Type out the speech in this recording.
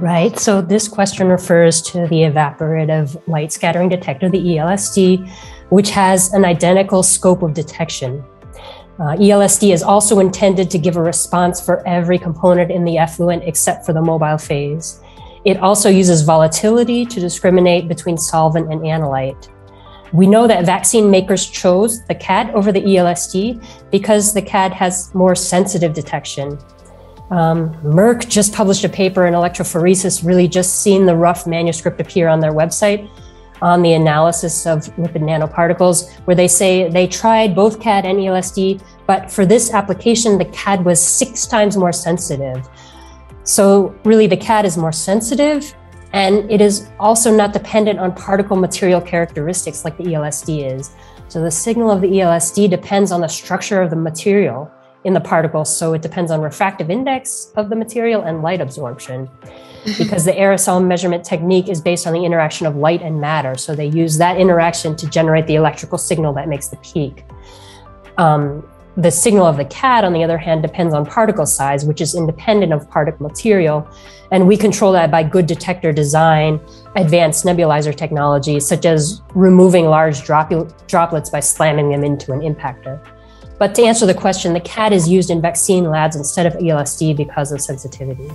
Right. So this question refers to the evaporative light scattering detector, the ELSD, which has an identical scope of detection. Uh, ELSD is also intended to give a response for every component in the effluent except for the mobile phase. It also uses volatility to discriminate between solvent and analyte. We know that vaccine makers chose the CAD over the ELSD because the CAD has more sensitive detection. Um, Merck just published a paper in electrophoresis, really just seen the rough manuscript appear on their website on the analysis of lipid nanoparticles, where they say they tried both CAD and ELSD, but for this application, the CAD was six times more sensitive. So, really, the CAD is more sensitive, and it is also not dependent on particle material characteristics like the ELSD is. So, the signal of the ELSD depends on the structure of the material in the particle. So it depends on refractive index of the material and light absorption. because the aerosol measurement technique is based on the interaction of light and matter. So they use that interaction to generate the electrical signal that makes the peak. Um, the signal of the CAD, on the other hand, depends on particle size, which is independent of particle material. And we control that by good detector design, advanced nebulizer technology, such as removing large drop- droplets by slamming them into an impactor. But to answer the question, the CAD is used in vaccine labs instead of ELSD because of sensitivity.